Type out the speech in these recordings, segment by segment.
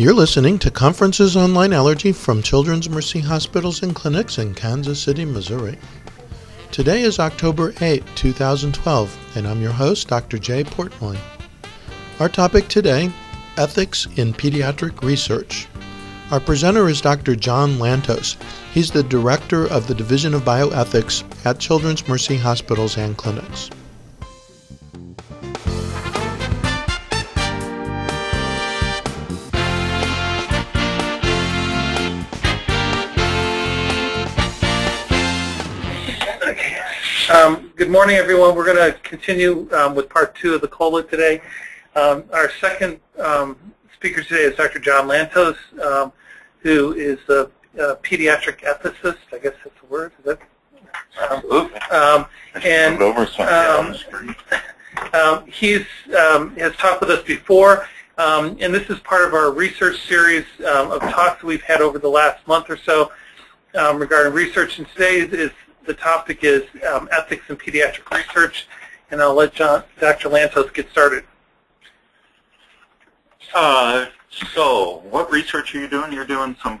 You're listening to Conferences Online Allergy from Children's Mercy Hospitals and Clinics in Kansas City, Missouri. Today is October 8, 2012, and I'm your host, Dr. Jay Portnoy. Our topic today Ethics in Pediatric Research. Our presenter is Dr. John Lantos. He's the Director of the Division of Bioethics at Children's Mercy Hospitals and Clinics. Morning, everyone. We're going to continue um, with part two of the COLA today. Um, our second um, speaker today is Dr. John Lantos, um, who is a, a, pediatric ethicist. I guess that's a word. Is that? Absolutely. Um, and he's has talked with us before. and this is part of our research series of talks that we've had over the last month or so regarding research. And today is the topic is um, ethics in pediatric research, and I'll let John, Dr. Lantos get started. Uh, so, what research are you doing? You're doing some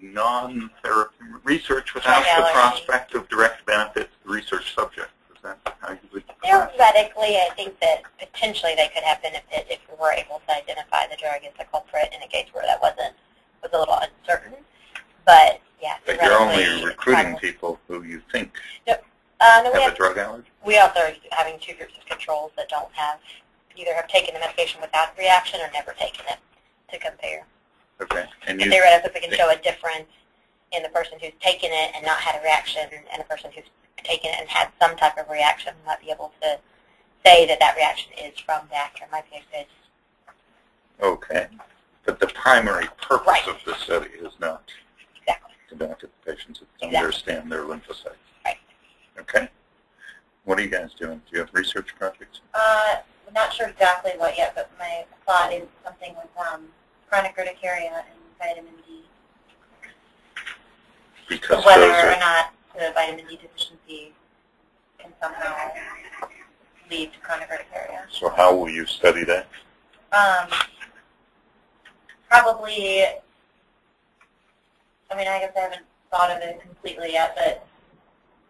non-therapy research without the prospect of direct benefit to the research subject. Is that how you would Theoretically, I think that potentially they could have benefit if we were able to identify the drug as a culprit in a case where that wasn't was a little uncertain. But But you're only recruiting people who you think yep. uh, no, have, have a drug allergy? We also are having two groups of controls that don't have, either have taken the medication without reaction or never taken it to compare. Okay. And, and theoretically, if we can show a difference in the person who's taken it and not had a reaction and a person who's taken it and had some type of reaction, we might be able to say that that reaction is from the actor. Might be a good. Okay. But the primary purpose right. of the study is not to benefit the patients to exactly. understand their lymphocytes. Right. Okay. What are you guys doing? Do you have research projects? Uh, I'm not sure exactly what yet, but my thought is something with um, chronic urticaria and vitamin D. Because whether or not the vitamin D deficiency can somehow lead to chronic urticaria. So how will you study that? Um, probably I mean, I guess I haven't thought of it completely yet, but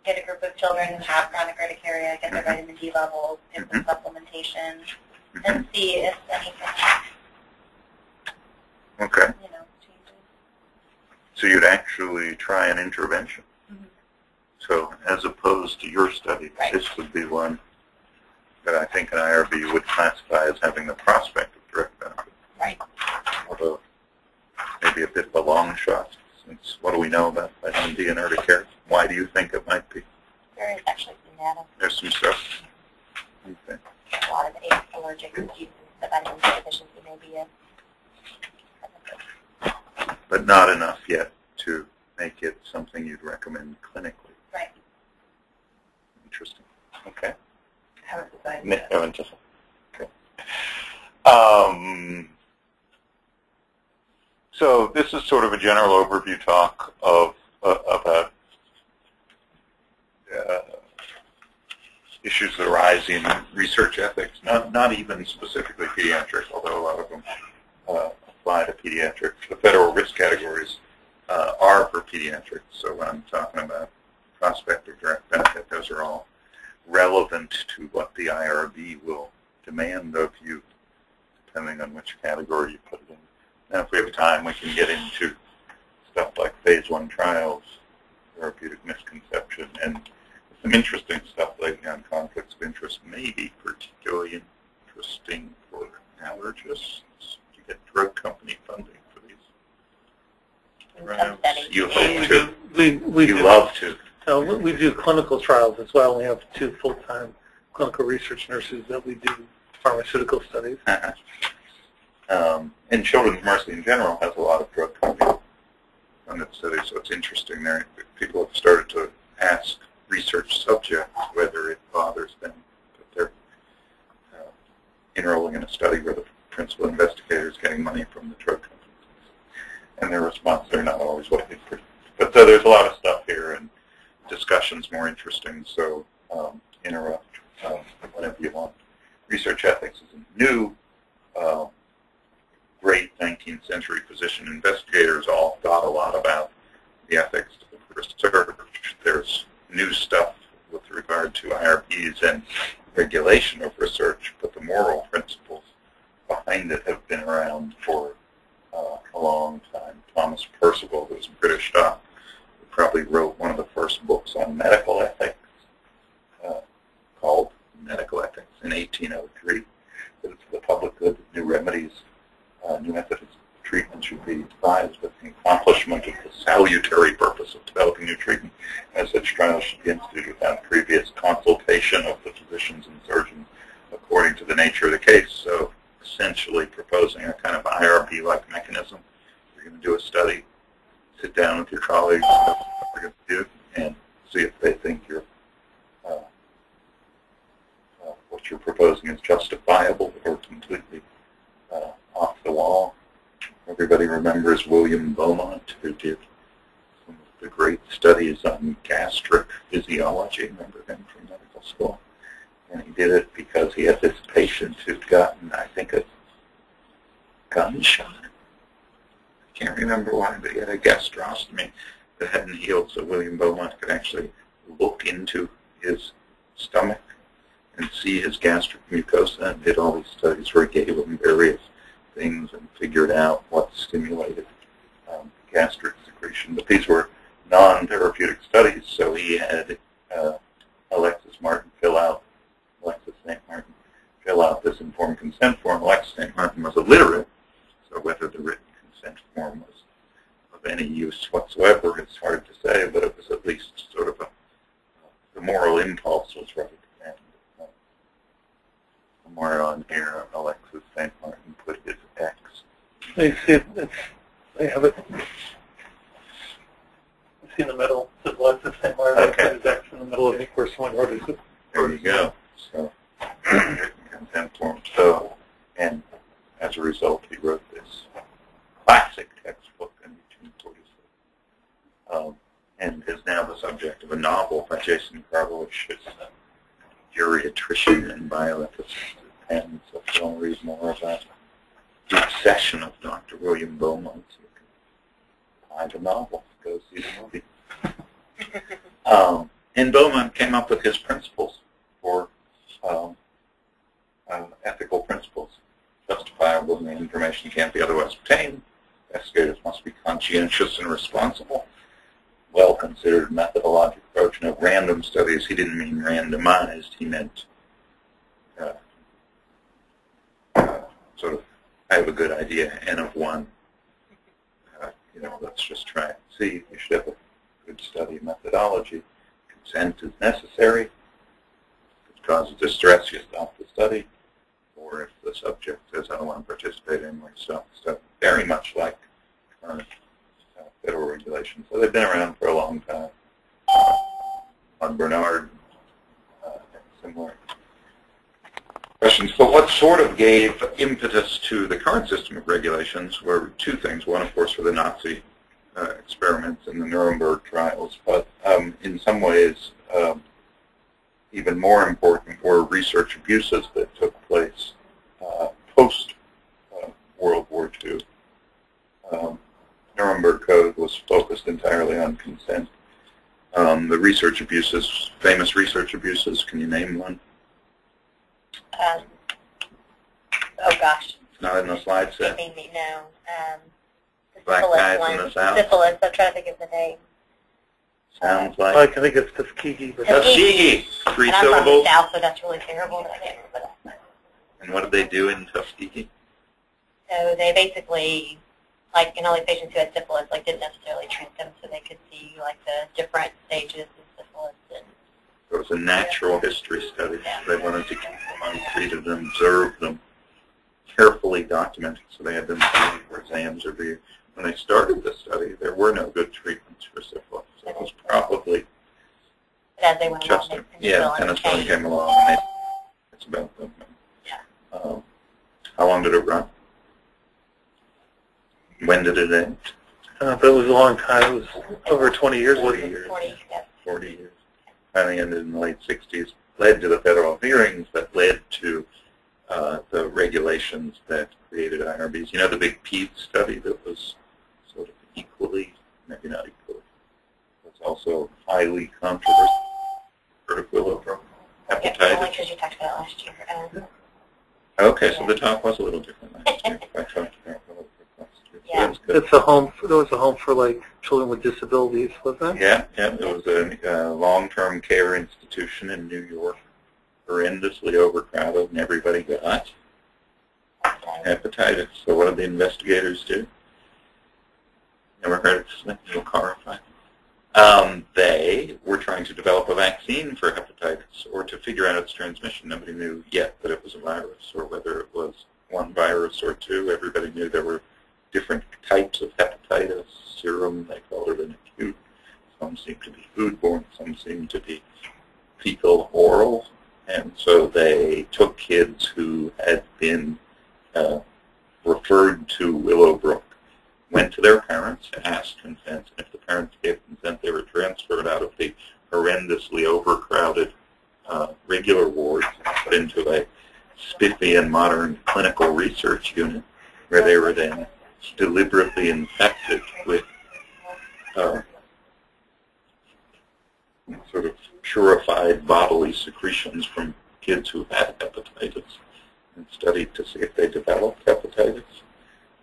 get a group of children who have chronic urticaria, get their vitamin D levels, give them mm-hmm. supplementation, mm-hmm. and see if anything, Okay. you know, changes. So you'd actually try an intervention. Mhm. So as opposed to your study, Right. this would be one that I think an IRB would classify as having the prospect of direct benefit. Right. Although maybe a bit of a long shot. What do we know about vitamin D and urticaria? Why do you think it might be? There is actually some data. There's some stuff. Okay. A lot of allergic diseases, the vitamin D deficiency may be a but not enough yet to make it something you'd recommend clinically. Right. Interesting. Okay. Yet. Haven't decided. Okay. Um, so this is sort of a general overview talk of uh, about uh, issues that arise in research ethics, not, not even specifically pediatric, although a lot of them uh, apply to pediatrics. The federal risk categories uh, are for pediatrics, so when I'm talking about prospect of direct benefit, those are all relevant to what the IRB will demand of you, depending on which category you put. And if we have time, we can get into stuff like phase one trials, therapeutic misconception, and some interesting stuff lately on conflicts of interest may be particularly interesting for allergists to get drug company funding for these. You hope to. We, we you do, love to. Uh, we do clinical trials as well. We have two full-time clinical research nurses that we do pharmaceutical studies. Um, and Children's Mercy in general has a lot of drug company funded studies, so it's interesting there. People have started to ask research subjects whether it bothers them that they're uh, enrolling in a study where the principal investigator is getting money from the drug companies. And their response, they're not always what they predict. But uh, there's a lot of stuff here, and discussion's more interesting, so um, interrupt um, whenever you want. Research ethics isn't new. Uh, great 19th 20th century physician investigators all thought a lot about the ethics of research. There's new stuff with regard to IRBs and regulation of research, but the moral principles behind it have been around for uh, a long time. Thomas Percival, who's a British doc, who probably wrote one of the first books on medical ethics, uh, called Medical Ethics in 1803. That it's for the public good that new remedies, uh, new methods of treatment should be devised with the accomplishment of the salutary purpose of developing new treatment. As such trials should be instituted without previous consultation of the physicians and surgeons according to the nature of the case. So essentially proposing a kind of IRB-like mechanism. You're going to do a study, sit down with your colleagues, we're going to do, and see if they think you're, uh, uh, what you're proposing is justifiable or completely uh, off the wall. Everybody remembers William Beaumont, who did some of the great studies on gastric physiology. Remember him from medical school? Did it because he had this patient who'd gotten, I think, a gunshot. I can't remember why, but he had a gastrostomy that hadn't healed, so William Beaumont could actually look into his stomach and see his gastric mucosa and did all these studies where he gave him various things and figured out what stimulated um, gastric secretion. But these were non-therapeutic studies, so he had uh, Alexis Martin fill out Alexis St. Martin fill out this informed consent form. Alexis St. Martin was illiterate, so whether the written consent form was of any use whatsoever, it's hard to say, but it was at least sort of a, the moral impulse was uh, somewhere on here, Alexis St. Martin put his X. They see it, it's, they have it. See in the middle, it says Alexis St. Martin, Okay. there's X in the middle of it, where someone wrote it. There you go. So, consent form. So, and as a result, he wrote this classic textbook in 1846, um, and is now the subject of a novel by Jason Karlawish, who's a geriatrician and bioethicist and. So if you want to read more about the obsession of Dr. William Beaumont, you can find a novel. Go see the movie. Um, and Beaumont came up with his principles for um, uh, ethical principles. Justifiable and the information can't be otherwise obtained. Investigators must be conscientious and responsible. Well-considered methodological approach. No random studies. He didn't mean randomized. He meant uh, uh, sort of, I have a good idea, N of one. Uh, you know, let's just try it. See, you should have a good study methodology. Consent is necessary. If it causes distress, you stop the study. Or if the subject says, I don't want to participate anymore, you stop the study. Very much like current uh, federal regulations. So they've been around for a long time. On Bernard, uh, similar questions. But what sort of gave impetus to the current system regulations were two things. One, of course, were the Nazi uh, experiments and the Nuremberg trials, but um, in some ways, um, even more important were research abuses that took place uh, post uh, World War II. Um, Nuremberg Code was focused entirely on consent. Um, the research abuses, famous research abuses, can you name one? Um, oh gosh, It's not in the slide I set. mean, no. Um, the Black syphilis guys one. in the South? Syphilis. I'm trying to think of the name. Sounds like. I think it's Tuskegee, but Tuskegee. Three and I'm from the south, so that's really terrible. But I can't remember that. And what did they do in Tuskegee? So they basically, like in all these patients who had syphilis, like didn't necessarily treat them, so they could see like the different stages of syphilis and It was a natural history study. They wanted to keep them untreated and observe them, carefully documented, so they had them studied for exams every year. When they started the study, there were no good treatments for syphilis. So it was probably but as they went along, just, they yeah, penicillin penicillin came. came along and they, it's about them. Yeah. Um, how long did it run? When did it end? uh, but it was a long time. It was over 20 years. Forty years. 40, yeah. 40 years. Finally ended in the late 60s, led to the federal hearings that led to uh, the regulations that created IRBs. You know the big PED study that was sort of equally, maybe not equally, was also highly controversial. Heard of Willowbrook Yeah, only hepatitis? because you talked about it last year. Um, Okay, so the talk was a little different last year. I talked about Willowbrook last year. So Yeah. that's good. It's a home, for- there was a home for like children with disabilities, wasn't it? Yeah, yeah, it was a uh, long-term care institution in New York, horrendously overcrowded, and everybody got hepatitis. So what did the investigators do? Never heard of Smith Carify. Um, they were trying to develop a vaccine for hepatitis, or to figure out its transmission. Nobody knew yet that it was a virus, or whether it was one virus or two. Everybody knew there were different types of hepatitis. Serum, they called it an acute. Some seemed to be foodborne, some seemed to be fecal oral. And so they took kids who had been uh, referred to Willowbrook, went to their parents, asked consent, and if the parents gave consent, they were transferred out of the horrendously overcrowded uh, regular wards put into a spiffy and modern clinical research unit where they were then deliberately infected with uh, sort of purified bodily secretions from kids who had hepatitis and studied to see if they developed hepatitis.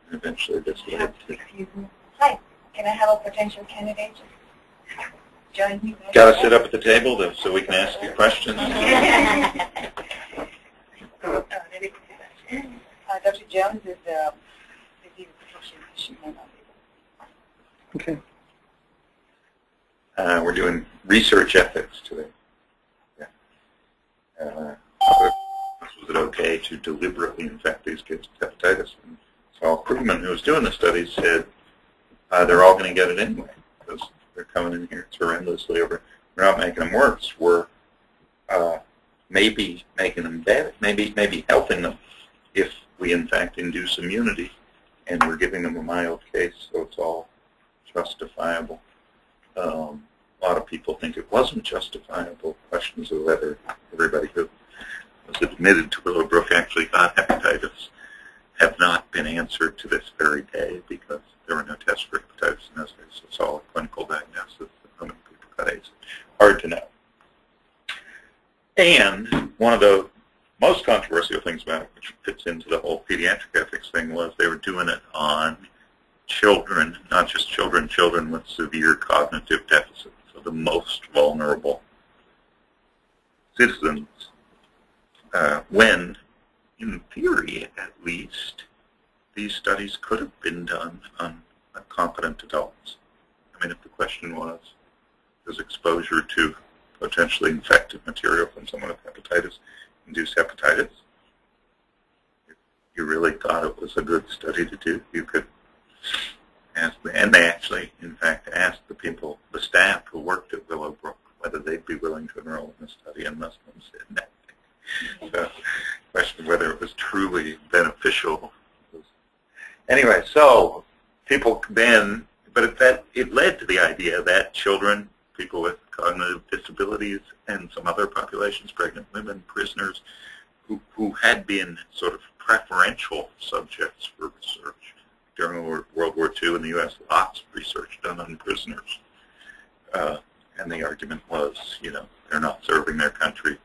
And eventually this led to... Excuse me. Hi, can I have a potential candidate just join me? Got to sit up at the table to, so we can ask you questions. Uh, Dr. Jones is uh, the potential patient. Okay. Uh, we're doing research ethics today. Yeah. Uh, was it okay to deliberately infect these kids with hepatitis? And Saul Krugman, who was doing the study, said uh, they're all going to get it anyway because they're coming in here horrendously over. We're not making them worse. We're uh, maybe making them better, maybe maybe helping them if we in fact induce immunity, and we're giving them a mild case, so it's all justifiable. Um, a lot of people think it wasn't justifiable. Questions of whether everybody who was admitted to Willowbrook actually got hepatitis have not been answered to this very day because there were no tests for hepatitis in those days. It's all a clinical diagnosis of how many people got AIDS. Hard to know. And one of the most controversial things about it, which fits into the whole pediatric ethics thing, was they were doing it on children, not just children, children with severe cognitive deficits, the most vulnerable citizens, uh, when, in theory at least, these studies could have been done on competent adults. I mean, if the question was, does exposure to potentially infected material from someone with hepatitis induce hepatitis? If you really thought it was a good study to do, you could ask, and they actually, in fact, asked the people, the staff who worked at Willowbrook, whether they'd be willing to enroll in the study, and them said no. So, question whether it was truly beneficial. Anyway, so people then, but it, that it led to the idea that children, people with cognitive disabilities, and some other populations, pregnant women, prisoners, who, who had been sort of preferential subjects for research during World War II in the U.S. Lots of research done on prisoners. Uh, and the argument was, you know, they're not serving their country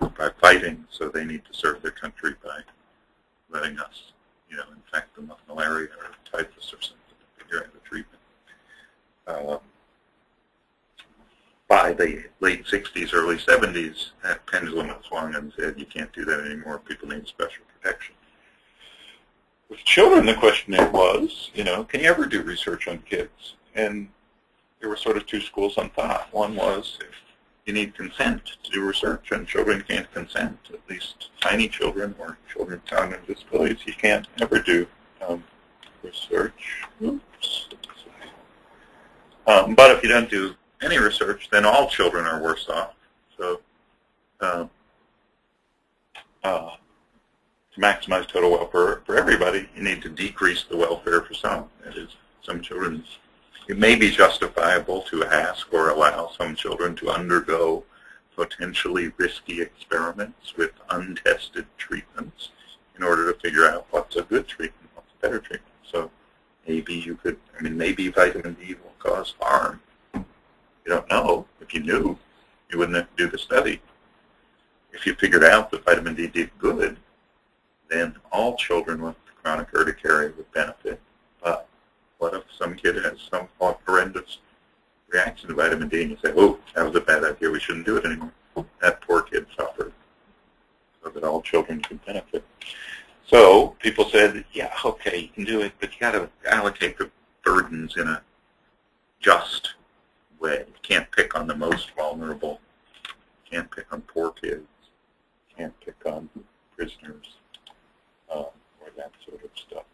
by fighting, so they need to serve their country by letting us, you know, infect them with malaria or typhus or something during the treatment. Um, by the late 60s, early 70s, that pendulum swung and said, you can't do that anymore. People need special protection. With children, the question was, you know, can you ever do research on kids? And there were sort of two schools on thought. One was if you need consent to do research, and children can't consent, at least tiny children or children with cognitive disabilities, you can't ever do um, research. Oops. Um, but if you don't do any research, then all children are worse off. So um, uh, to maximize total welfare for everybody, you need to decrease the welfare for some. That is, some children, it may be justifiable to ask or allow some children to undergo potentially risky experiments with untested treatments in order to figure out what's a good treatment, what's a better treatment. So maybe you could, I mean, maybe vitamin D will cause harm. You don't know. If you knew, you wouldn't have to do the study. If you figured out that vitamin D did good, then all children with chronic urticaria would benefit. But what if some kid has some horrendous reaction to vitamin D and you say, oh, that was a bad idea, we shouldn't do it anymore. That poor kid suffered so that all children could benefit. So people said, yeah, okay, you can do it, but you got to allocate the burdens in a just way. You can't pick on the most vulnerable. You can't pick on poor kids. You can't pick on prisoners uh, or that sort of stuff.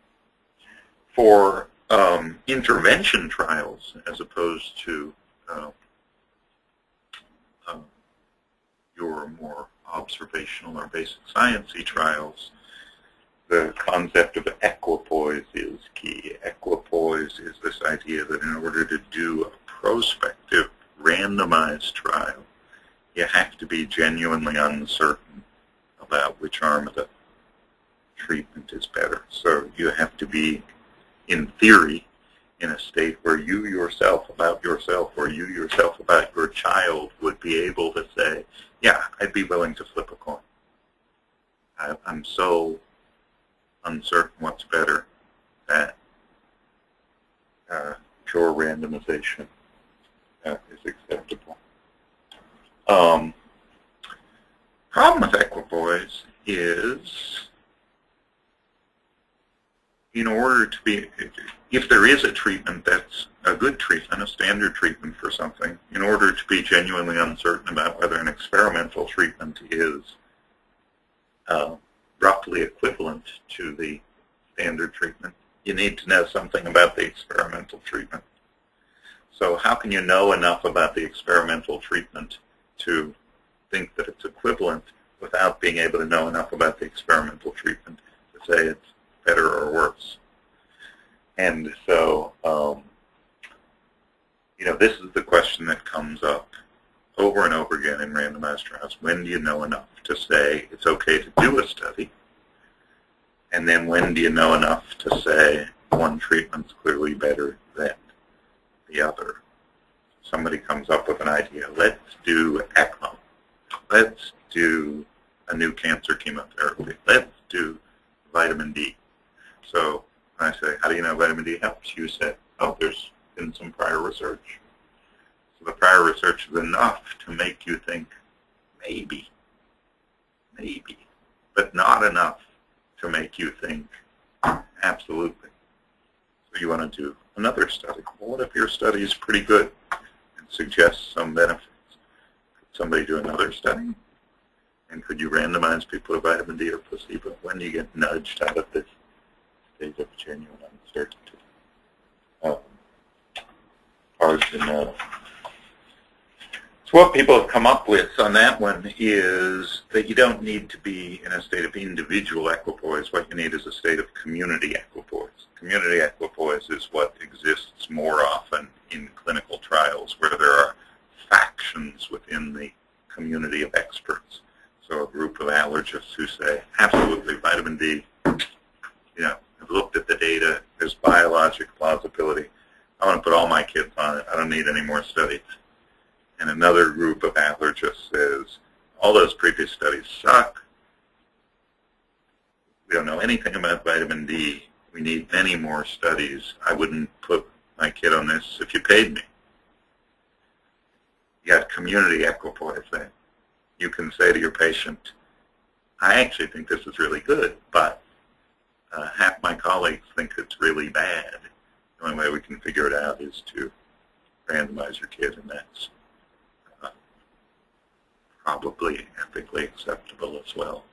For um, intervention trials, as opposed to uh, uh, your more observational or basic sciencey trials, the concept of equipoise is key. Equipoise is this idea that in order to do a prospective randomized trial, you have to be genuinely uncertain about which arm of the treatment is better. So you have to be, in theory, in a state where you yourself about yourself or you yourself about your child would be able to say, yeah, I'd be willing to flip a coin. I, I'm so uncertain what's better that uh, pure randomization uh, is acceptable. Um, problem with equipoise is in order to be, if there is a treatment that's a good treatment, a standard treatment for something, in order to be genuinely uncertain about whether an experimental treatment is uh, roughly equivalent to the standard treatment, you need to know something about the experimental treatment. So how can you know enough about the experimental treatment to think that it's equivalent without being able to know enough about the experimental treatment to say it's better or worse? And so, um, you know, this is the question that comes up over and over again in randomized trials. When do you know enough to say it's okay to do a study? And then when do you know enough to say one treatment's clearly better than the other? Somebody comes up with an idea. Let's do ECMO. Let's do a new cancer chemotherapy. Let's do vitamin D. So I say, how do you know vitamin D helps? You say, oh, there's been some prior research. So the prior research is enough to make you think, maybe, maybe, but not enough to make you think, absolutely. So you want to do another study. Well, what if your study is pretty good and suggests some benefits? Could somebody do another study? And could you randomize people to vitamin D or placebo? When do you get nudged out of this state of genuine uncertainty? Um. So what people have come up with on that one is that you don't need to be in a state of individual equipoise. What you need is a state of community equipoise. Community equipoise is what exists more often in clinical trials where there are factions within the community of experts. So a group of allergists who say, absolutely, vitamin D, you know, Looked at the data, there's biologic plausibility. I want to put all my kids on it. I don't need any more studies and another group of allergists says, all those previous studies suck. We don't know anything about vitamin D. We need many more studies. I wouldn't put my kid on this if you paid me. You got community equipoise there. You can say to your patient, I actually think this is really good, but uh, half my colleagues think it's really bad. The only way we can figure it out is to randomize your kid, and that's probably ethically acceptable as well.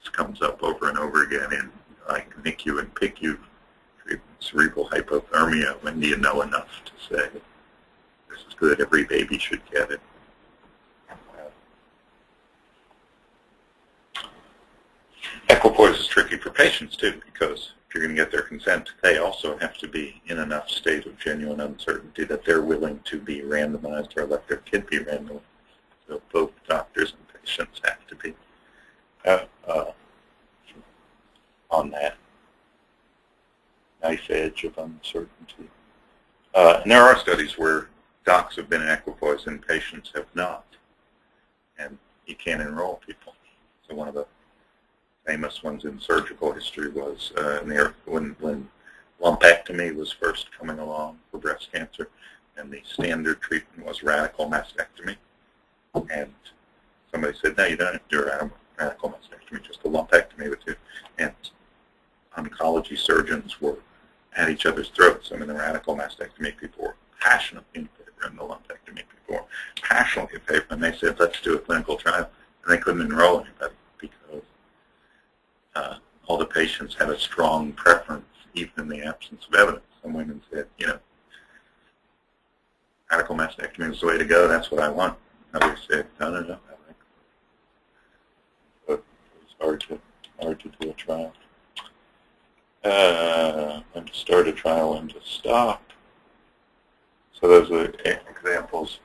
This comes up over and over again in like NICU and PICU cerebral hypothermia. When do you know enough to say this is good, every baby should get it? Equipoise is tricky for patients too because if you're going to get their consent, they also have to be in enough state of genuine uncertainty that they're willing to be randomized or let their kid be randomized So both doctors and patients have to be uh, uh, on that knife edge of uncertainty. Uh, and there are studies where docs have been in equipoise and patients have not. And you can't enroll people. So one of the famous ones in surgical history was uh, when, when lumpectomy was first coming along for breast cancer, and the standard treatment was radical mastectomy. And somebody said, no, you don't have to do a radical mastectomy, just a lumpectomy with you. And oncology surgeons were at each other's throats. I mean, the radical mastectomy people were passionately in favor, and the lumpectomy people were passionately in favor. And they said, let's do a clinical trial. And they couldn't enroll anybody because uh, all the patients had a strong preference, even in the absence of evidence. Some women said, you know, radical mastectomy is the way to go. That's what I want. Others said, no, no, no. But it was hard to, hard to do a trial. Uh, and to start a trial and to stop. So those are examples.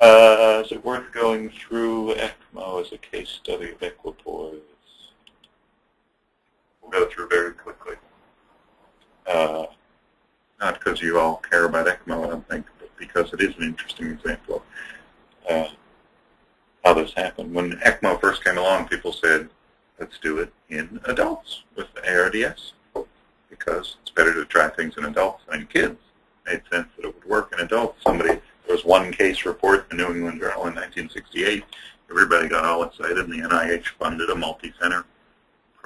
Uh, is it worth going through ECMO as a case study of equipoise? Go through very quickly. Uh, not because you all care about ECMO, I don't think, but because it is an interesting example of uh, how this happened. When ECMO first came along, people said, let's do it in adults with ARDS because it's better to try things in adults than in kids. It made sense that it would work in adults. Somebody, there was one case report in the New England Journal in 1968. Everybody got all excited, and the NIH funded a multi-center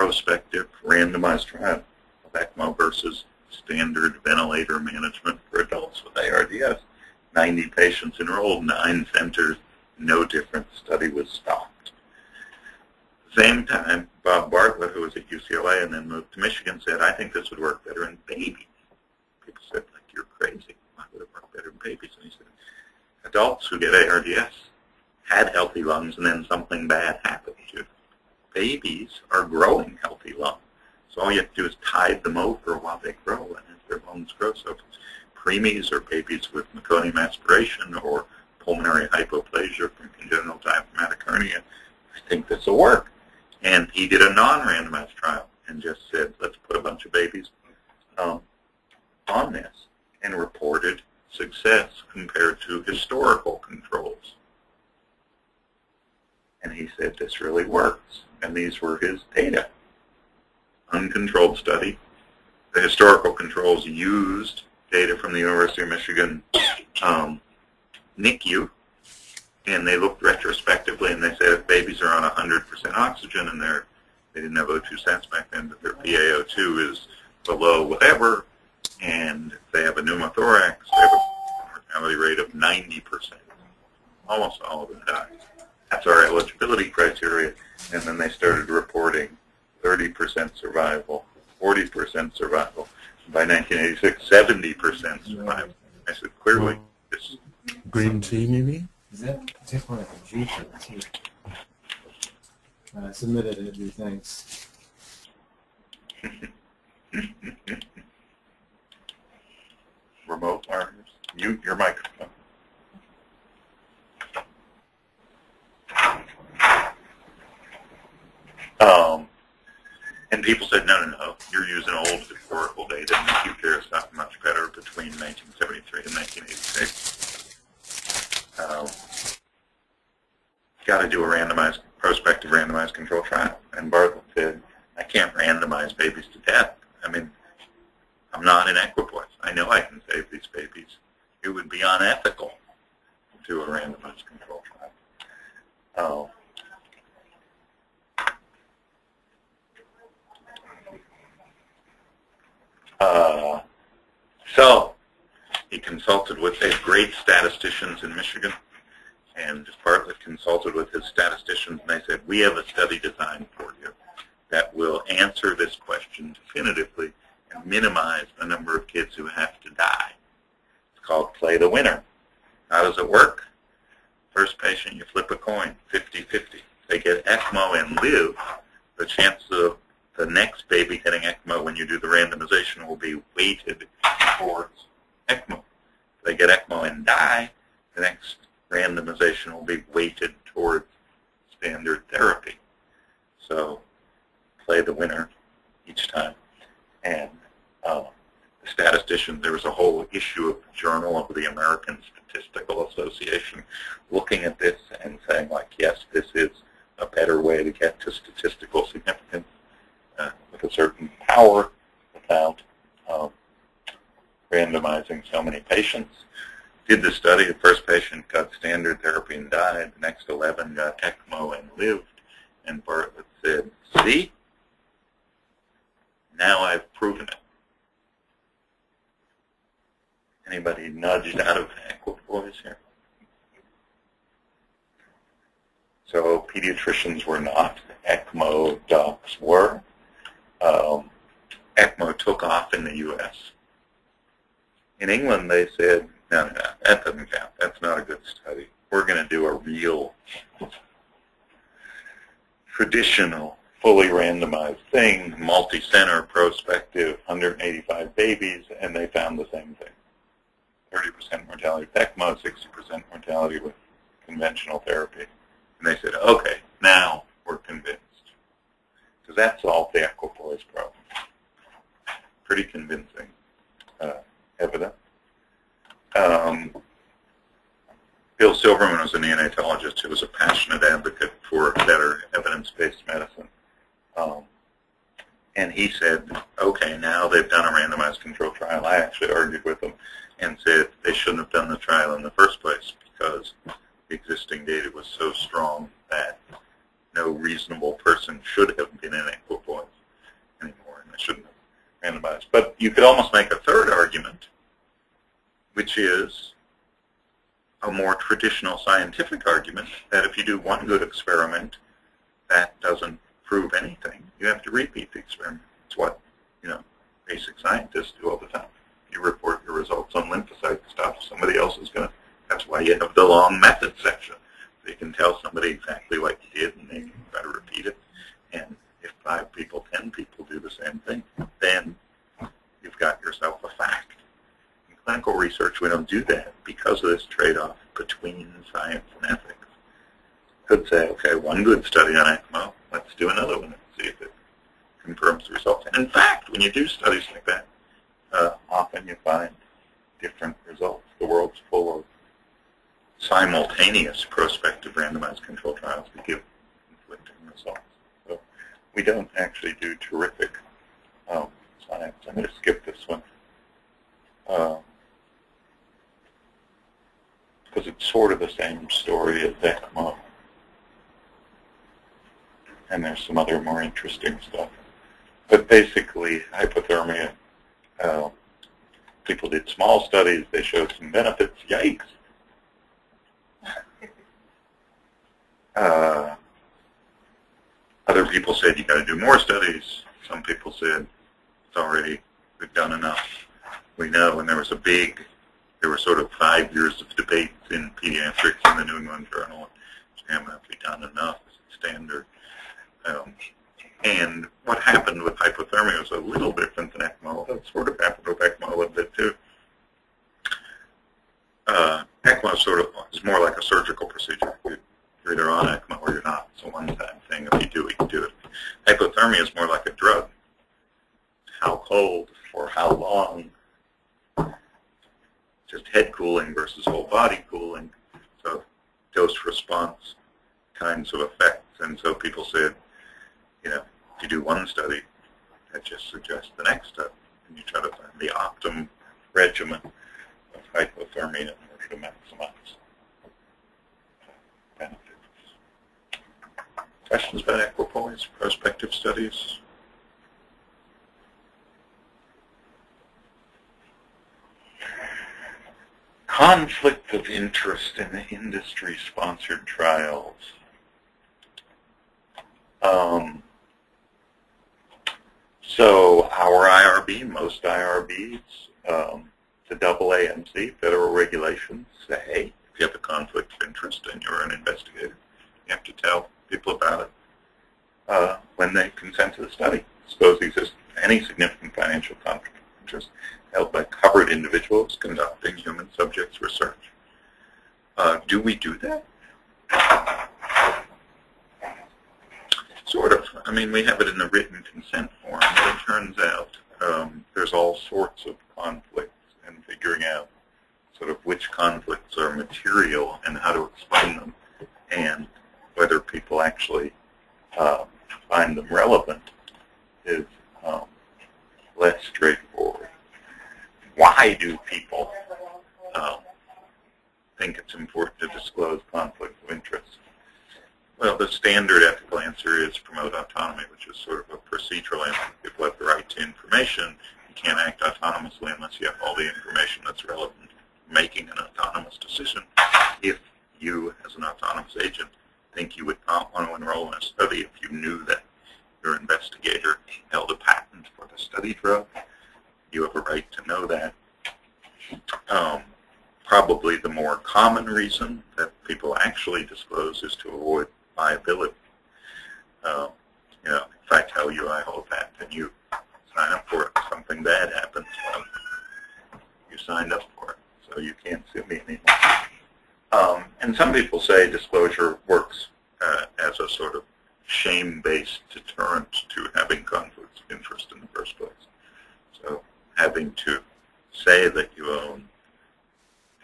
prospective randomized trial of ECMO versus standard ventilator management for adults with ARDS. 90 patients enrolled, nine centers, no different. Study was stopped. Same time, Bob Bartlett, who was at UCLA and then moved to Michigan, said, I think this would work better in babies. People said, like, you're crazy. Why would it work better in babies? And he said, adults who get ARDS had healthy lungs and then something bad happened. Babies are growing healthy lungs. So all you have to do is tide them over while they grow, and as their lungs grow. So preemies or babies with meconium aspiration or pulmonary hypoplasia from congenital diaphragmatic hernia, I think this will work. And he did a non-randomized trial and just said, let's put a bunch of babies um, on this and reported success compared to historical controls. And he said, this really works. And these were his data uncontrolled study. The historical controls used data from the University of Michigan um, NICU, and they looked retrospectively and they said if babies are on 100% oxygen and they're, they didn't have O2 sats back then, but their PaO2 is below whatever, and they have a pneumothorax, they have a mortality rate of 90%. Almost all of them die. That's our eligibility criteria, and then they started reporting 30% survival, 40% survival. By 1986, 70% survival. I said, clearly, this... Green tea, maybe? Is that different a G for tea? I submitted it, do thanks. Remote learners. Mute your microphone. Um, and people said, no, no, no, you're using old historical data, and the QCARES got much better between 1973 and 1986. Um, got to do a randomized, prospective randomized control trial. And Bartlett said, I can't randomize babies to death. I mean, I'm not in equipoise. I know I can save these babies. It would be unethical to do a randomized control trial. Oh. Uh, so he consulted with, they great statisticians in Michigan, and Bartlett consulted with his statisticians, and they said, we have a study design for you that will answer this question definitively and minimize the number of kids who have to die. It's called Play the Winner. How does it work? First patient, you flip a coin, 50-50. They get ECMO and live. The chance of the next baby getting ECMO when you do the randomization will be weighted towards ECMO. If they get ECMO and die, the next randomization will be weighted towards standard therapy. So play the winner each time. And uh, the statistician, there was a whole issue of the Journal of the American Statistical Association looking at this and saying, like, yes, this is a better way to get to statistical significance with a certain power without um, randomizing so many patients. Did the study, the first patient got standard therapy and died, the next 11 got ECMO and lived, and Bartlett said, see, now I've proven it. Anybody nudged out of equipoise here? So pediatricians were not. ECMO docs were. Um, ECMO took off in the U.S. In England, they said, no, no, no, that doesn't count. That's not a good study. We're going to do a real traditional, fully randomized thing, multi-center, prospective, 185 babies, and they found the same thing. 30% mortality with ECMO, 60% mortality with conventional therapy. And they said, okay, now we're convinced. Because that solved the equipoise problem. Pretty convincing uh, evidence. Um, Bill Silverman was an neonatologist who was a passionate advocate for better evidence-based medicine. Um, and he said, okay, now they've done a randomized control trial. I actually argued with him and said they shouldn't have done the trial in the first place because the existing data was so strong that no reasonable person should have been in equipoise anymore, and they shouldn't have randomized. But you could almost make a third argument, which is a more traditional scientific argument that if you do one good experiment, that doesn't prove anything. You have to repeat the experiment. It's what, you know, basic scientists do all the time. You report your results on lymphocyte stuff. Somebody else is going to, that's why you have the long method section. They can tell somebody exactly what you did and they can try to repeat it. And if five people, ten people do the same thing, then you've got yourself a fact. In clinical research, we don't do that because of this trade-off between science and ethics. Could say, okay, one good study on ECMO, let's do another one and see if it confirms the results. And in fact, when you do studies like that, uh, often you find different results. The world's full of simultaneous prospective randomized control trials that give conflicting results. So we don't actually do terrific um, science. I'm going to skip this one. because um, it's sort of the same story as ECMO. And there's some other more interesting stuff. But basically, hypothermia, uh, people did small studies. They showed some benefits. Yikes. Uh, other people said you got to do more studies. Some people said it's already we've done enough. We know, and there was a big, there were sort of five years of debates in pediatrics in the New England Journal. Have we done enough? Is it standard? Um, and what happened with hypothermia was a little different than ECMO. That sort of happened with ECMO a little bit too. Uh, ECMO sort of is more like a surgical procedure. Either on ECMO or you're not. It's a one-time thing. If you do it, you do it. Hypothermia is more like a drug. How cold for how long? Just head cooling versus whole body cooling. So dose response kinds of effects. And so people said, you know, if you do one study, that just suggests the next step. And you try to find the optimum regimen of hypothermia in order to maximize benefits. Questions about equipoise, prospective studies? Conflict of interest in industry-sponsored trials. Um, so our IRB, most IRBs, um, the AAMC, federal regulations say if you have a conflict of interest and you're an investigator, you have to tell people about it uh, when they consent to the study. Suppose exists any significant financial conflict of interest held by covered individuals conducting human subjects research. Uh, do we do that? Sort of. I mean, we have it in the written consent form, but it turns out um, there's all sorts of conflicts and figuring out sort of which conflicts are material and how to explain them and whether people actually uh, find them relevant is um, less straightforward. Why do people um, think it's important to disclose conflicts of interest? Well, the standard ethical answer is promote autonomy, which is sort of a procedural answer. People have the right to information. You can't act autonomously unless you have all the information that's relevant making an autonomous decision. If you, as an autonomous agent, think you would not want to enroll in a study if you knew that your investigator held a patent for the study drug, you have a right to know that. Um, probably the more common reason that people actually disclose is to avoid liability. Um, you know, if I tell you I hold that, then you sign up for it. Something bad happens, well, you signed up for it, so you can't sue me anymore. Um, and some people say disclosure works uh, as a sort of shame-based deterrent to having conflicts of interest in the first place. So having to say that you own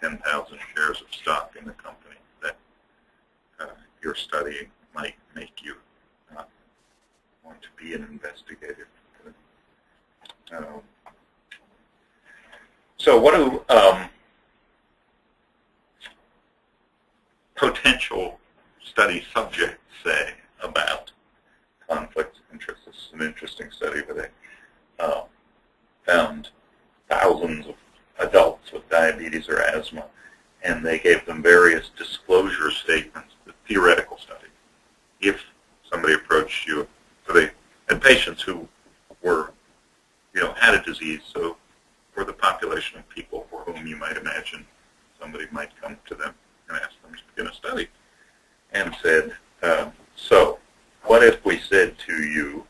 10,000 shares of stock in the company that uh, you're studying might make you not want to be an investigator. Um, so what do um, potential study subjects say about conflicts of interest? This is an interesting study where they uh, found thousands of adults with diabetes or asthma, and they gave them various disclosure statements, the theoretical study. If somebody approached you, so they had patients who were, you know, had a disease, so for the population of people for whom you might imagine somebody might come to them and ask them to begin a study, and said, uh, so what if we said to you,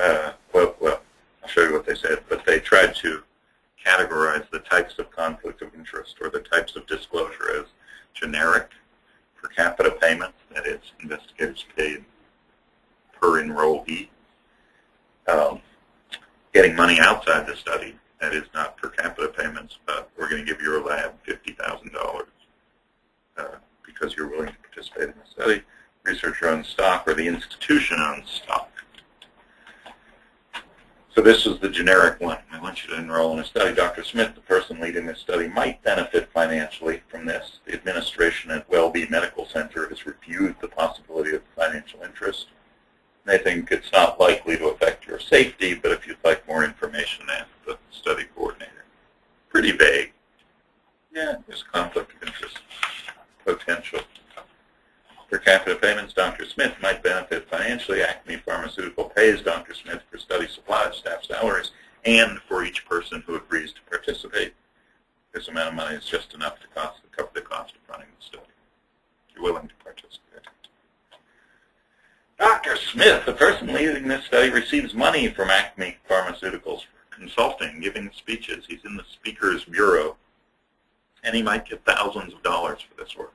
uh, well, well, I'll show you what they said, but they tried to categorize the types of conflict of interest or the types of disclosure as generic per capita payments, that is, investigators paid per enrollee, um, getting money outside the study, that is not per capita payments, but we're going to give your lab $50,000 uh, because you're willing to participate in the study, researcher owns stock, or the institution owns stock. So this is the generic one. I want you to enroll in a study. Dr. Smith, the person leading this study, might benefit financially from this. The administration at Welby Medical Center has reviewed the possibility of financial interest. They think it's not likely to affect your safety, but if you'd like more information, ask the study coordinator. Pretty vague. Yeah, there's conflict of interest potential. Per capita payments, Dr. Smith might benefit financially. Acme Pharmaceutical pays Dr. Smith for study supplies, staff salaries, and for each person who agrees to participate. This amount of money is just enough to cost, cover the cost of running the study. If you're willing to participate. Dr. Smith, the person leading this study, receives money from Acme Pharmaceuticals for consulting, giving speeches. He's in the speaker's bureau, and he might get thousands of dollars for this work.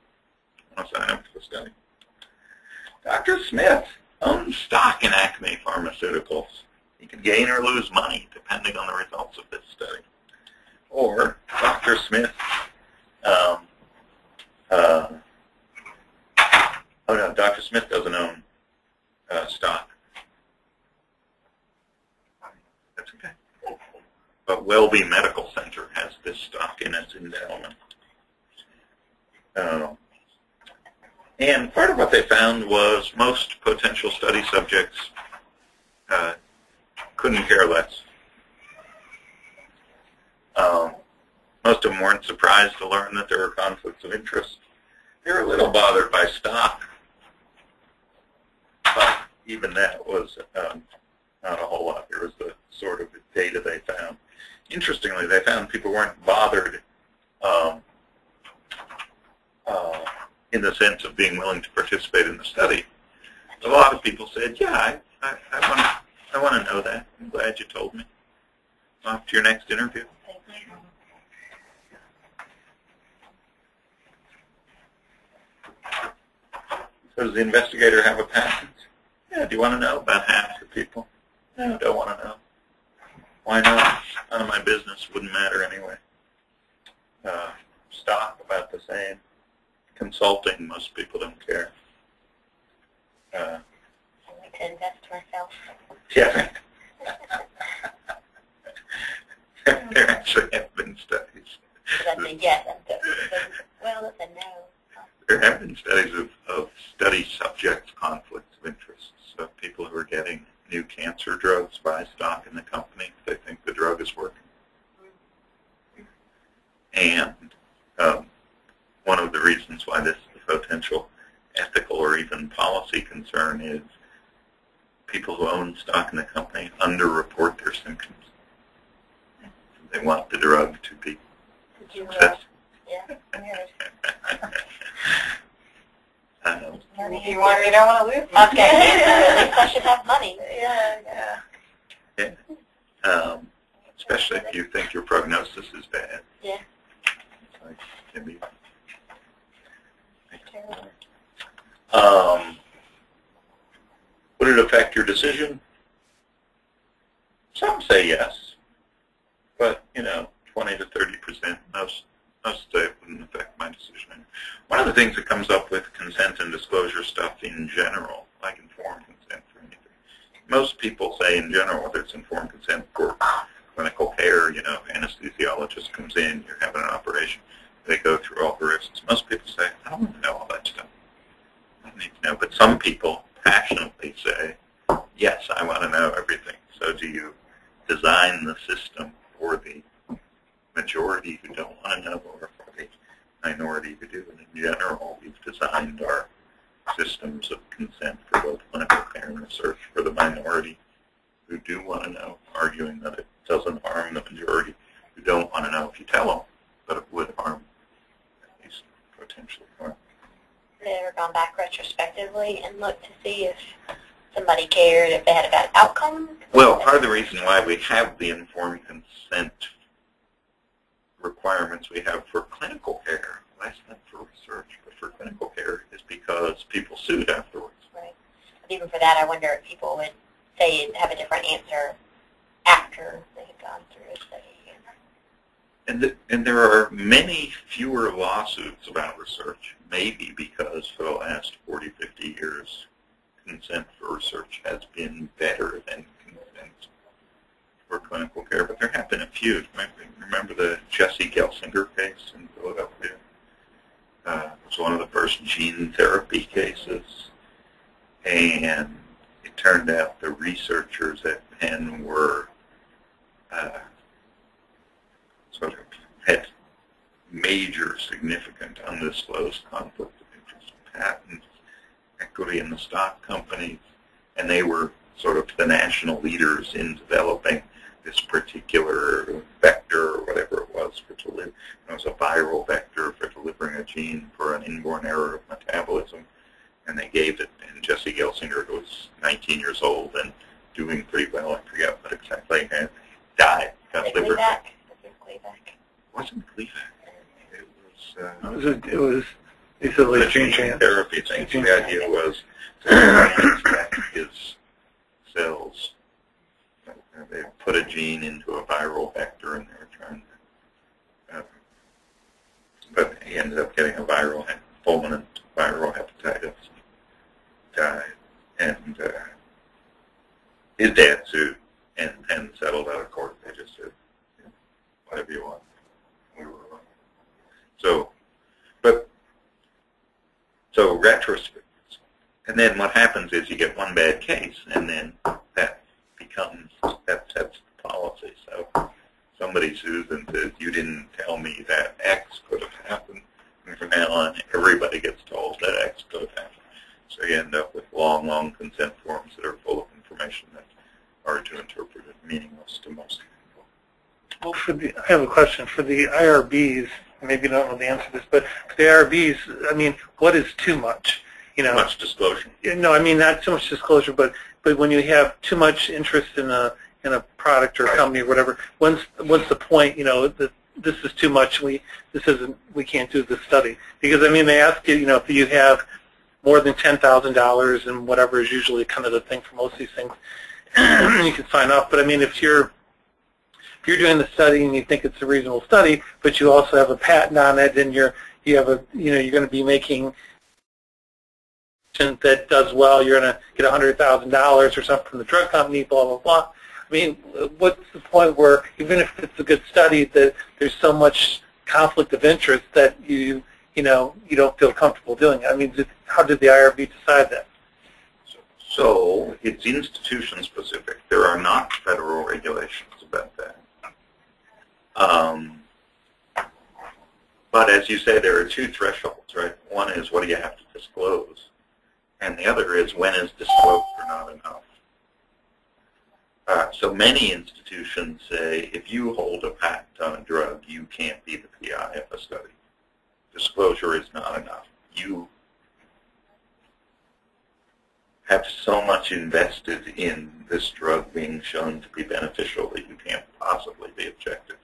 I want to sign up for the study. Dr. Smith owns stock in Acme Pharmaceuticals. He could gain or lose money depending on the results of this study. Or Dr. Smith, um, uh, oh no, Dr. Smith doesn't own uh, stock. That's okay. But Welby Medical Center has this stock in its endowment. Uh, and part of what they found was most potential study subjects uh, couldn't care less. Um, most of them weren't surprised to learn that there were conflicts of interest. They were a little bothered by stock, but even that was um, not a whole lot. There was the sort of data they found. Interestingly, they found people weren't bothered um, uh, in the sense of being willing to participate in the study. A lot of people said, yeah, I, I, I want to know that. I'm glad you told me. Off to your next interview. Does the investigator have a patent? Yeah. Do you want to know about half the people? No, don't want to know. Why not? None of my business. Wouldn't matter anyway. Uh, stock, about the same. Consulting, most people don't care. Uh, I like to invest myself. yeah. there actually have been studies. That's a yes. That's a, well, that's a no. There have been studies of, of study subjects' conflicts of interest. So people who are getting new cancer drugs buy stock in the company if they think the drug is working. And um, one of the reasons why this is a potential ethical or even policy concern is people who own stock in the company underreport their symptoms. They want the drug to be Did uh, successful. yeah, really. um, you want, you don't want to lose. money. Okay, at least I should have money. Yeah, yeah. um, especially if you think your prognosis is bad. Yeah. Like, can be. Terrible. Um, would it affect your decision? Some say yes, but you know, 20 to 30 percent. Most most say it wouldn't affect my decision. One of the things that comes up with consent and disclosure stuff in general, like informed consent for anything, most people say in general whether it's informed consent for clinical care, you know, anesthesiologist comes in, you're having an operation, they go through all the risks. Most people say, I don't want to know all that stuff. I don't need to know. But some people passionately say, yes, I want to know everything. So do you design the system for the majority who don't want to know or for the minority who do? And in general, we've designed our systems of consent for both clinical care and research for the minority who do want to know, arguing that it doesn't harm the majority who don't want to know if you tell them, but it would harm, potentially you ever gone back retrospectively and looked to see if somebody cared, if they had a bad outcome? Well, part of the reason why we have the informed consent requirements we have for clinical care, less than for research, but for clinical care, is because people sued afterwards. Right. But even for that, I wonder if people would say have a different answer after they had gone through study. And, th- and there are many fewer lawsuits about research, maybe because for the last 40, 50 years, consent for research has been better than consent for clinical care. But there have been a few. Remember, remember the Jesse Gelsinger case in Philadelphia? Uh, it was one of the first gene therapy cases. And it turned out the researchers at Penn were uh, sort of had major, significant, undisclosed conflict of interest patents, equity in the stock companies, and they were sort of the national leaders in developing this particular vector or whatever it was for deliver. It was a viral vector for delivering a gene for an inborn error of metabolism, and they gave it. And Jesse Gelsinger was 19 years old and doing pretty well. I forget what exactly. And died. Got liver. Gleevec? Did Gleevec? wasn't Gleevec. It was. Uh, It was, a- it was, they said the gene gene chance. therapy thing. Gene The idea was to transfect his cells. Uh, They put a gene into a viral vector, and they were trying to. Uh, but he ended up getting a viral, he- fulminant viral hepatitis. Died, and uh, his dad sued, and and settled out of court. They just said, you know, whatever you want. We were wrong. So, but so retrospect. And then what happens is you get one bad case, and then that becomes, that sets the policy. So somebody sues and says, you didn't tell me that X could have happened. And from now on, everybody gets told that X could have happened. So you end up with long, long consent forms that are full of information that's hard to interpret and meaningless to most people. Well, for the, I have a question for the IRBs. Maybe you don't know the answer to this, but for the IRBs, I mean, what is too much? You know, Much disclosure. No, I mean not so much disclosure, but but when you have too much interest in a in a product or a company or whatever, when's when's the point? You know that this is too much. We this isn't. We can't do this study because I mean they ask you. You know if you have more than $10,000 and whatever is usually kind of the thing for most of these things, you can sign up. But I mean, if you're you're doing the study and you think it's a reasonable study, but you also have a patent on it and you're you have a you know you're going to be making that does well, you're going to get $100,000 or something from the drug company, blah blah blah. I mean, what's the point where even if it's a good study, that there's so much conflict of interest that you you know you don't feel comfortable doing it? I mean, how did the IRB decide that? So it's institution specific. There are not federal regulations about that. Um, but as you say, there are two thresholds, right? One is what do you have to disclose, and the other is when is disclosure not enough. Uh, so many institutions say if you hold a patent on a drug, you can't be the PI of a study. Disclosure is not enough. You have so much invested in this drug being shown to be beneficial that you can't possibly be objective.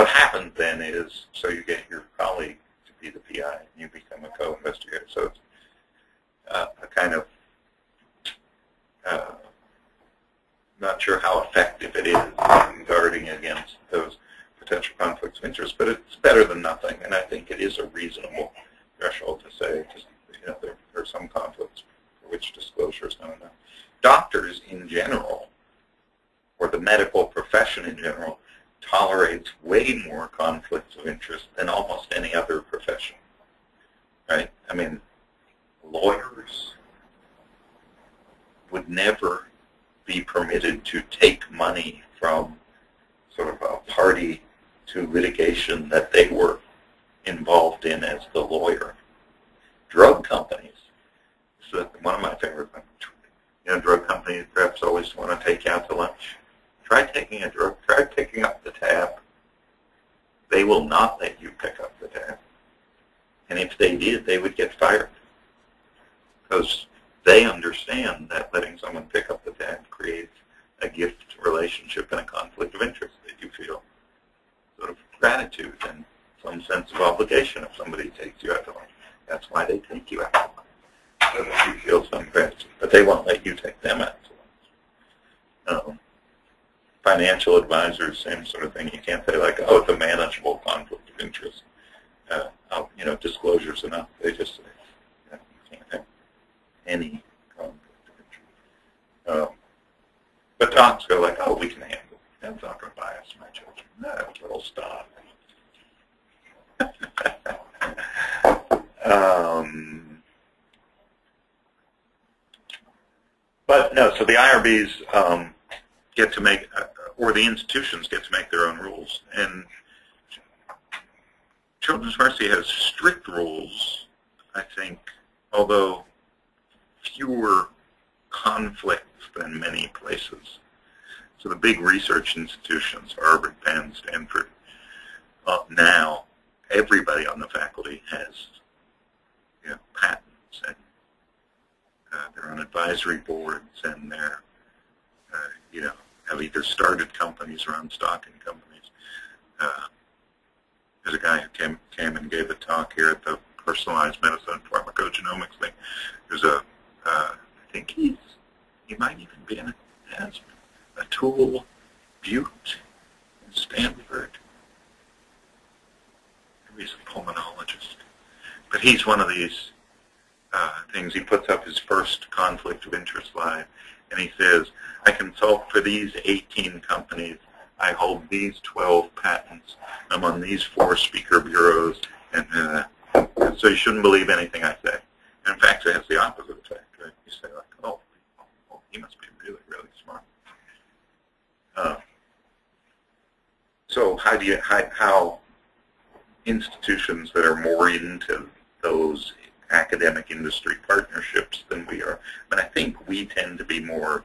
What happens then is, so you get your colleague to be the PI and you become a co-investigator. So it's uh, a kind of, uh, not sure how effective it is in guarding against those potential conflicts of interest, but it's better than nothing. And I think it is a reasonable threshold to say, just, you know, there, there are some conflicts for which disclosure is not enough. Doctors in general, or the medical profession in general, tolerates way more conflicts of interest than almost any other profession. Right? I mean, lawyers would never be permitted to take money from sort of a party to litigation that they were involved in as the lawyer. Drug companies, so one of my favorite, you know, drug companies perhaps always want to take you out to lunch. Try taking a drug, try picking up the tab. They will not let you pick up the tab. And if they did, they would get fired. Because they understand that letting someone pick up the tab creates a gift relationship and a conflict of interest that you feel sort of gratitude and some sense of obligation if somebody takes you out to lunch. That's why they take you out to lunch. So that you feel some gratitude. But they won't let you take them out to lunch. Um, financial advisors, same sort of thing. You can't say like, oh, it's a manageable conflict of interest. Uh, you know, disclosure's enough. They just say, you, can't have any conflict of interest. Um, but docs go like, oh, we can handle it. That's not going to bias my judgment. No, little stop. um, but no, so the IRBs um, get to make, uh, or the institutions get to make their own rules. And Children's Mercy has strict rules, I think, although fewer conflicts than many places. So the big research institutions, Harvard, Penn, Stanford, uh, now everybody on the faculty has you know, patents and uh, they're on advisory boards and they're, uh, you know, have either started companies or run stocking companies. Uh, there's a guy who came, came and gave a talk here at the personalized medicine pharmacogenomics thing. There's a, uh, I think he's, he might even be in, has Atul Butte in Stanford. Maybe he's a pulmonologist. But he's one of these uh, things. He puts up his first conflict of interest slide, and he says, I consult for these 18 companies. I hold these 12 patents. I'm on these four speaker bureaus, and uh, so you shouldn't believe anything I say. And in fact, it has the opposite effect. Right? You say like, oh, oh he must be really, really smart. Uh, so how do you how, how institutions that are more into those academic industry partnerships than we are. But I think we tend to be more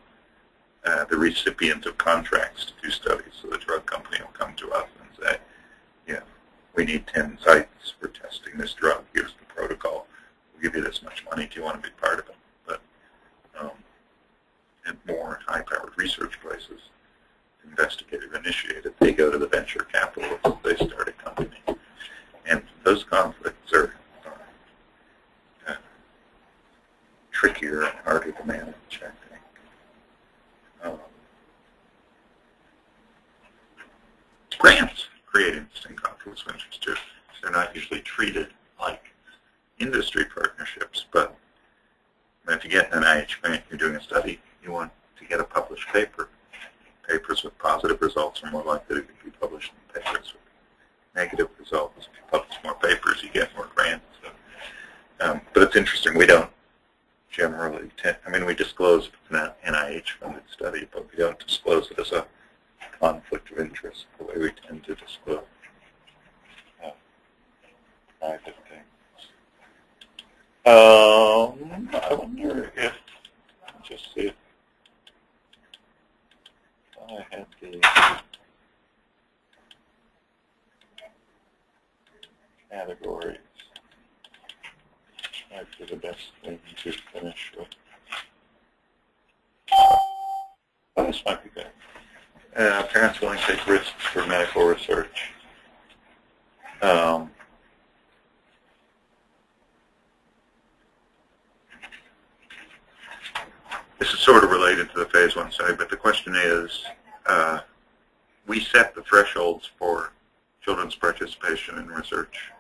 uh, the recipient of contracts to do studies. So the drug company will come to us and say, yeah, we need 10 sites for testing this drug. Here's the protocol. We'll give you this much money. Do you want to be part of it? But um, at more high-powered research places, investigator-initiated, they go to the venture capitalists. They start a company. And those conflicts are trickier and harder to manage, I think. Um, grants create interesting conflicts of interest too. They're not usually treated like industry partnerships, but if you get an NIH grant, you're doing a study, you want to get a published paper. Papers with positive results are more likely to be published than papers with negative results. If you publish more papers, you get more grants. So, um, but it's interesting. We don't generally I mean, we disclose an NIH-funded study, but we don't disclose it as a conflict of interest the way we tend to disclose uh, private things. Um, I wonder if, just see if I had the categories. Might be the best thing to finish with. Oh, this might be good. Uh, parents willing to take risks for medical research. Um, this is sort of related to the phase one study, but the question is, uh, we set the thresholds for children's participation in research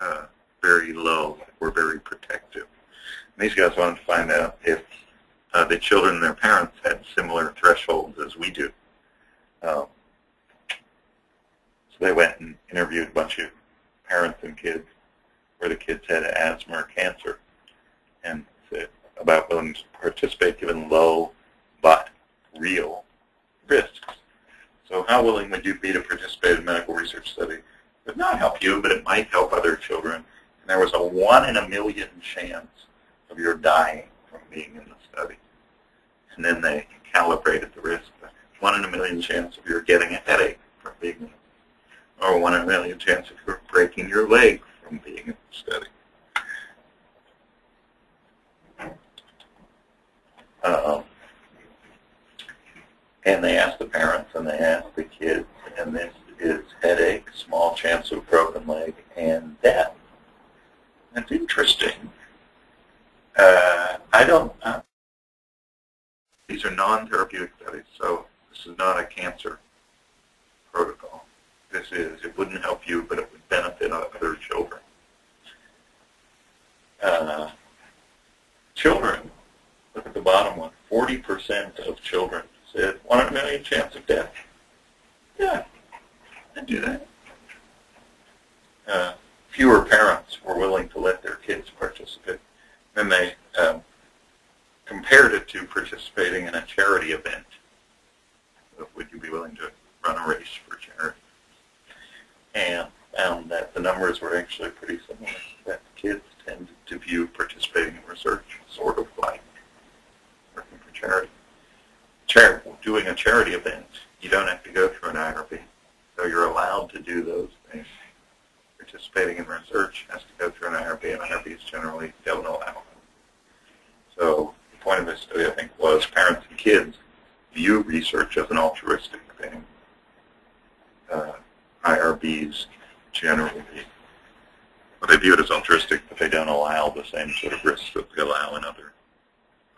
uh, very low. We're very protective. And these guys wanted to find out if uh, the children and their parents had similar thresholds as we do. Um, so they went and interviewed a bunch of parents and kids where the kids had asthma or cancer and said about willing to participate given low but real risks. So how willing would you be to participate in a medical research study? It would not help you, but it might help other children. And there was a one in a million chance of your dying from being in the study. And then they calibrated the risk. One in a million chance of your getting a headache from being in or one in a million chance of your breaking your leg from being in the study. Um, and they asked the parents and they asked the kids, and this is headache, small chance of broken leg, and death. That's interesting. Uh, I don't. Uh, these are non-therapeutic studies, so this is not a cancer protocol. This is it wouldn't help you, but it would benefit other children. Uh, children. Look at the bottom one. Forty percent of children said one in a million chance of death. Yeah, I'd do that. Uh, fewer parents were willing to let their kids participate. Then they um, compared it to participating in a charity event. Would you be willing to run a race for charity? And found that the numbers were actually pretty similar, that kids tended to view participating in research sort of like working for charity. Char doing a charity event, you don't have to go through an IRB. So you're allowed to do those things. Participating in research has to go through an IRB, and IRBs generally don't allow it. So the point of this study, I think, was parents and kids view research as an altruistic thing. Uh, IRBs generally, well, they view it as altruistic, but they don't allow the same sort of risks that they allow in other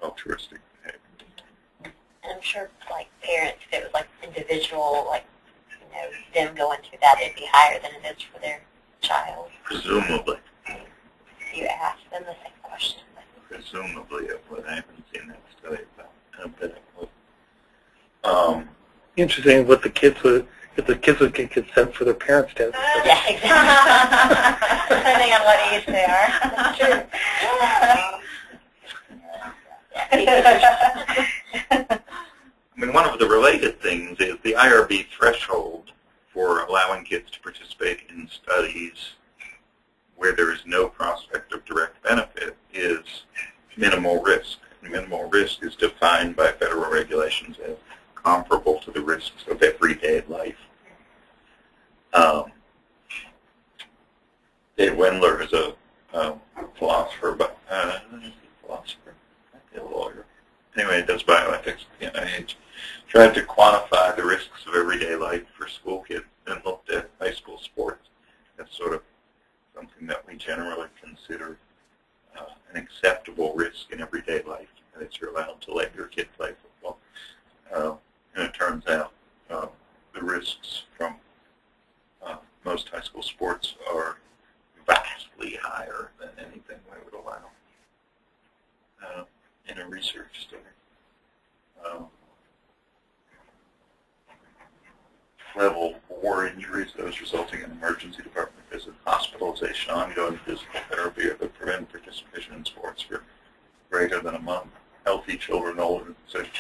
altruistic behavior. And I'm sure, like parents, if it was like individual, like you know, them going through that, it'd be higher than it is for their child. Presumably. You ask them the same question. Presumably it would. I haven't seen that study, but I bet it would. Um, Interesting what the kids would, if the kids would get consent for their parents to have the study. Yeah, exactly. Depending on what age they are. I mean, one of the related things is the IRB threshold for allowing kids to participate in studies where there is no prospect of direct benefit is minimal risk. Minimal risk is defined by federal regulations as comparable to the risks of everyday life. Um, Dave Wendler is a, a philosopher, but uh, philosopher, a lawyer. Anyway, does bioethics at the NIH. Tried to quantify the risks of everyday life for school kids and looked at high school sports as sort of something that we generally consider uh, an acceptable risk in everyday life that you're allowed to let your kid play football. Uh, and it turns out uh, the risks from uh, most high school sports are vastly higher than anything we would allow uh, in a research study. Um, level four injuries, those resulting in emergency department visit, hospitalization, ongoing physical therapy, or that prevent participation in sports for greater than a month. Healthy children older than say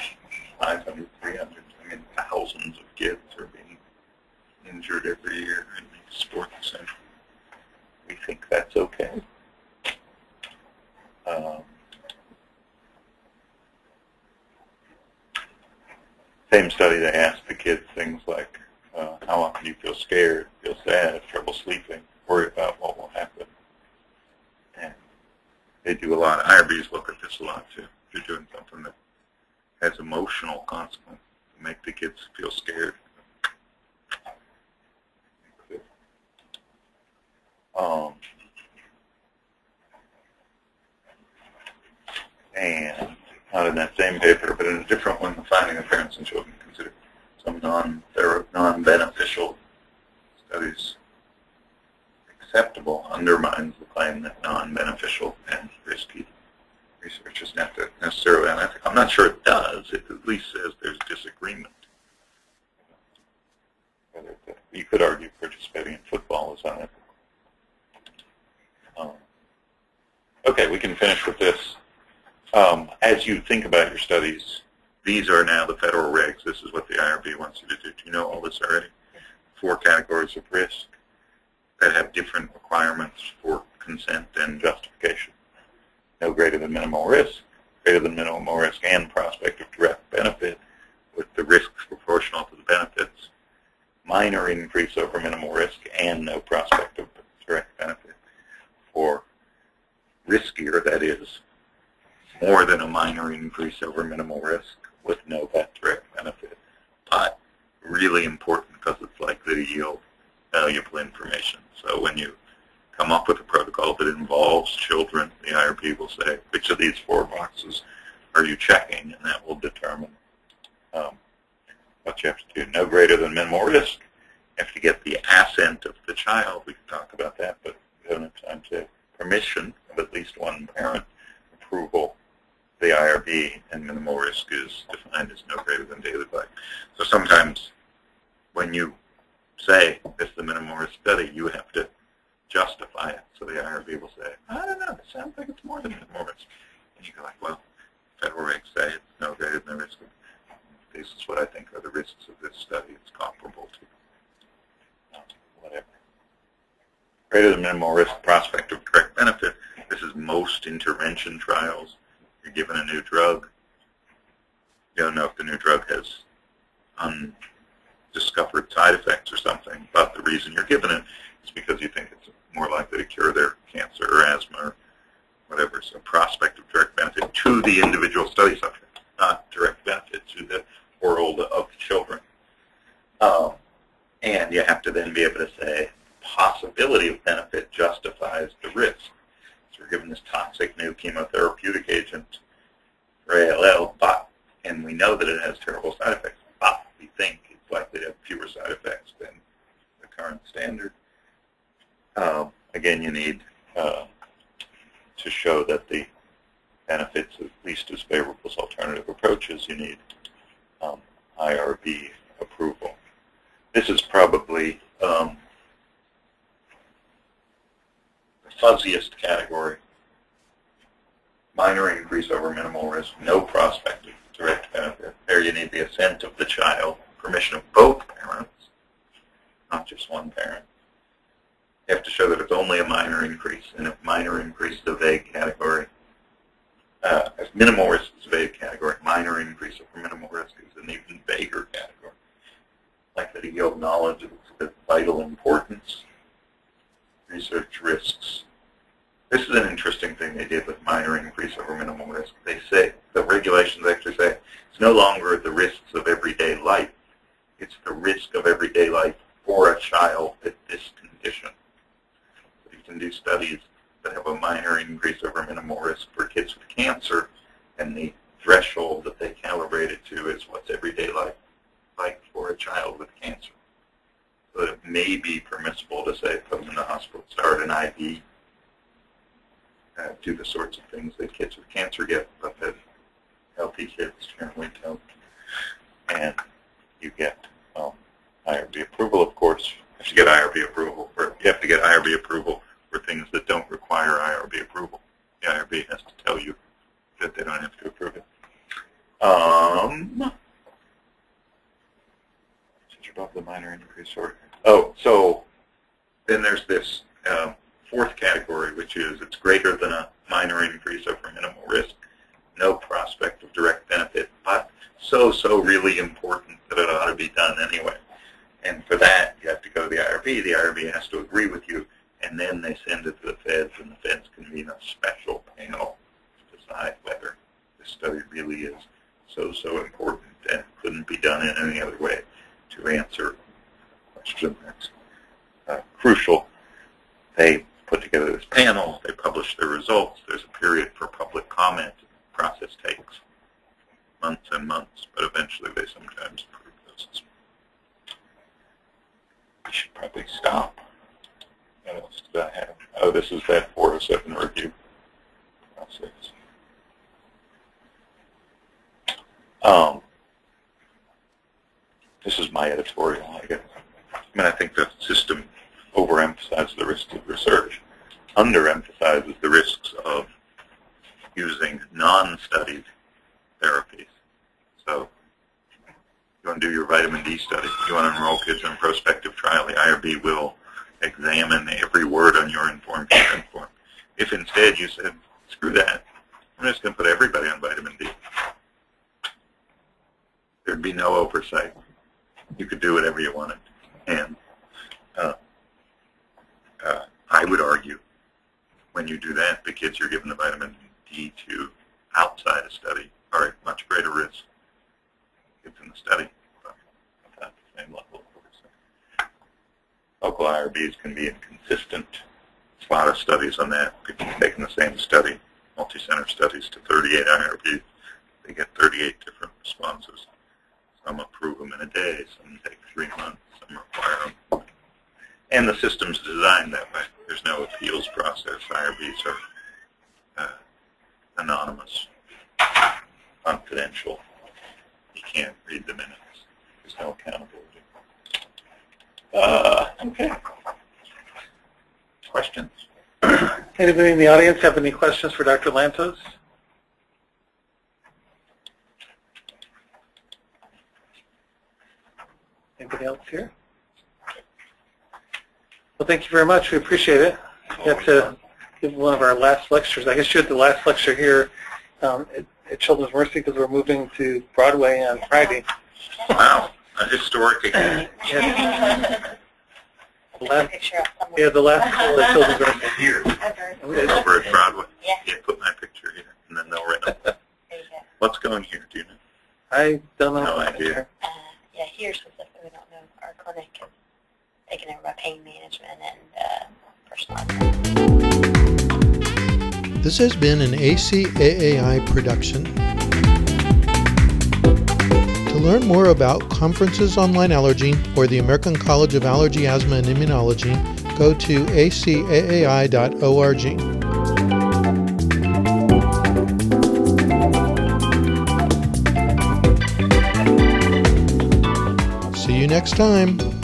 500, 300, I mean thousands of kids are being injured every year in these sports, and we think that's okay. Um, same study, they asked the kids things like, uh, how often do you feel scared, feel sad, trouble sleeping, worry about what will happen? And they do a lot. IRBs look at this a lot too. If you're doing something that has emotional consequences to make the kids feel scared. Um, and not in that same paper, but in a different one, the finding of parents and children consider some non non-beneficial studies acceptable undermines the claim that non-beneficial and risky research is not necessarily unethical. I'm not sure it does. It at least says there's disagreement. You could argue participating in football is unethical. Um, okay, we can finish with this. Um, as you think about your studies, these are now the federal regs. This is what the IRB wants you to do. Do you know all this already? Four categories of risk that have different requirements for consent and justification. No greater than minimal risk, greater than minimal risk and prospect of direct benefit with the risks proportional to the benefits, minor increase over minimal risk, and no prospect of direct benefit. For riskier, that is, more than a minor increase over minimal risk with no direct benefit. But really important because it's likely to yield valuable information. So when you come up with a protocol that involves children, the IRB will say, which of these four boxes are you checking? And that will determine um, what you have to do. No greater than minimal risk. You have to get the assent of the child. We can talk about that, but we don't have time to. Permission of at least one parent, approval the IRB and minimal risk is defined as no greater than daily life. So sometimes when you say is the minimal risk study, you have to justify it. So the IRB will say, I don't know, it sounds like it's more than minimal risk. And you go like, well, federal regs say it's no greater than the risk of this is what I think are the risks of this study. It's comparable to whatever. Greater than minimal risk prospect of direct benefit. This is most intervention trials you're given a new drug. You don't know if the new drug has undiscovered side effects or something, but the reason you're given it is because you think it's more likely to cure their cancer or asthma or whatever. So prospect of direct benefit to the individual study subject, not direct benefit to the world of children. Um, and you have to then be able to say possibility of benefit justifies the risk. Given this toxic new chemotherapeutic agent for but, and we know that it has terrible side effects, but we think it's likely to have fewer side effects than the current standard. Uh, again, you need uh, to show that the benefits at least as favorable as alternative approaches, you need um, IRB approval. This is probably um, fuzziest category. Minor increase over minimal risk, no prospect of direct benefit. There you need the assent of the child, permission of both parents, not just one parent. You have to show that it's only a minor increase, and if minor increase is a vague category, uh, if minimal risk is a vague category, minor increase over minimal risk is an even vaguer category. Likely to yield knowledge of vital importance, research risks, this is an interesting thing they did with minor increase over minimal risk. They say, the regulations actually say, it's no longer the risks of everyday life. It's the risk of everyday life for a child with this condition. So you can do studies that have a minor increase over minimal risk for kids with cancer, and the threshold that they calibrate it to is what's everyday life like for a child with cancer. So it may be permissible to say, put them in the hospital, start an IV, uh, do the sorts of things that kids with cancer get, but that healthy kids generally don't. And you get um, IRB approval, of course. You have to get IRB approval for you have to get IRB approval for things that don't require IRB approval. The IRB has to tell you that they don't have to approve it. Um, above the minor increase or oh, so then there's this um, fourth category, which is it's greater than a minor increase over minimal risk, no prospect of direct benefit, but so so really important that it ought to be done anyway. And for that, you have to go to the IRB. The IRB has to agree with you, and then they send it to the feds, and the feds convene a special panel to decide whether this study really is so, so important and couldn't be done in any other way to answer a question that's uh, crucial. They put together this panel, they publish their results, there's a period for public comment. The process takes months and months, but eventually they sometimes approve those. We should probably stop. What else did I have? Oh, this is that 407 review process. Um, this is my editorial, I guess. I mean, I think the system overemphasizes the risks of research, underemphasizes the risks of using non-studied therapies. So you want to do your vitamin D study, you want to enroll kids in a prospective trial, the IRB will examine every word on your informed consent form. If instead you said, screw that, I'm just going to put everybody on vitamin D, there'd be no oversight. You could do whatever you wanted. And uh, uh, I would argue when you do that, the kids you're giving the vitamin D to outside a study are at much greater risk. Kids in the study, but without the same level of oversight. Local IRBs can be inconsistent. There's a lot of studies on that. People taking the same study, multi-center studies, to 38 IRBs. They get 38 different responses. Some approve them in a day, some take three months, some require them. And the system's designed that way. There's no appeals process. IRBs are uh, anonymous, confidential. You can't read the minutes. There's no accountability. Uh, okay. Questions? Anybody in the audience have any questions for Dr. Lantos? Anybody else here? Well, thank you very much. We appreciate it. Have to give one of our last lectures. I guess you had the last lecture here um, at, at Children's Mercy because we're moving to Broadway on Friday. Wow, a historic occasion. Yeah, the last, picture of someone. yeah, the last school at Children's Mercy. Here, over at Broadway. Yeah, Yeah, put my picture here, and then they'll rent them. there you go. What's going here, do you know? I don't know. No idea. Uh, yeah, here specifically, we don't know. Our clinic is taking over by pain management and uh, personal. This has been an ACAAI production. Learn more about conferences on Lyme allergy or the American College of Allergy, Asthma, and Immunology, go to acaai.org. See you next time.